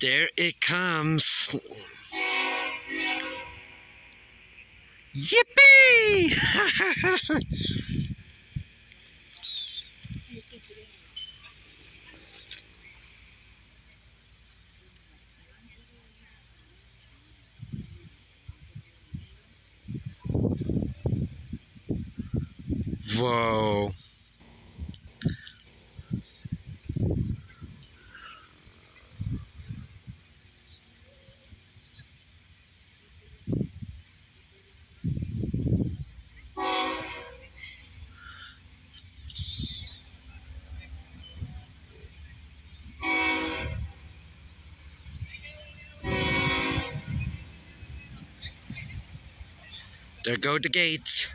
There it comes. Yippee! Whoa. There go the gates.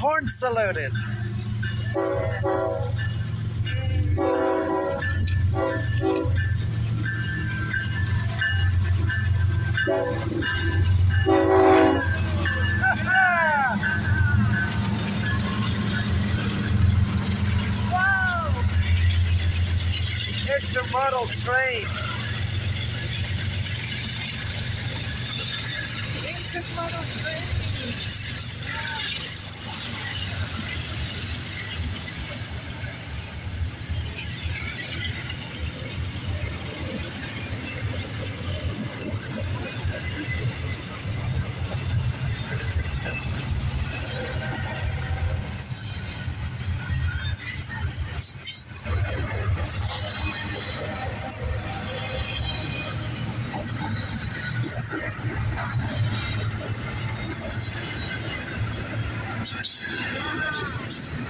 Horn saluted. Wow! It's a model train. It's a model train.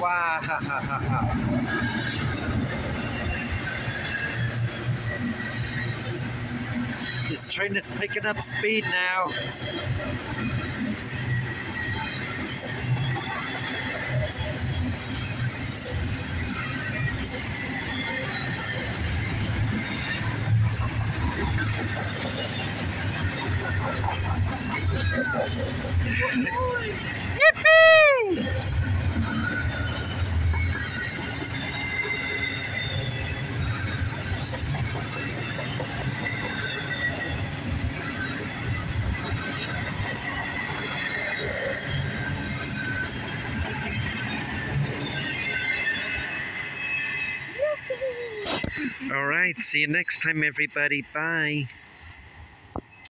Wow. This train is picking up speed now. All right. See you next time, everybody. Bye.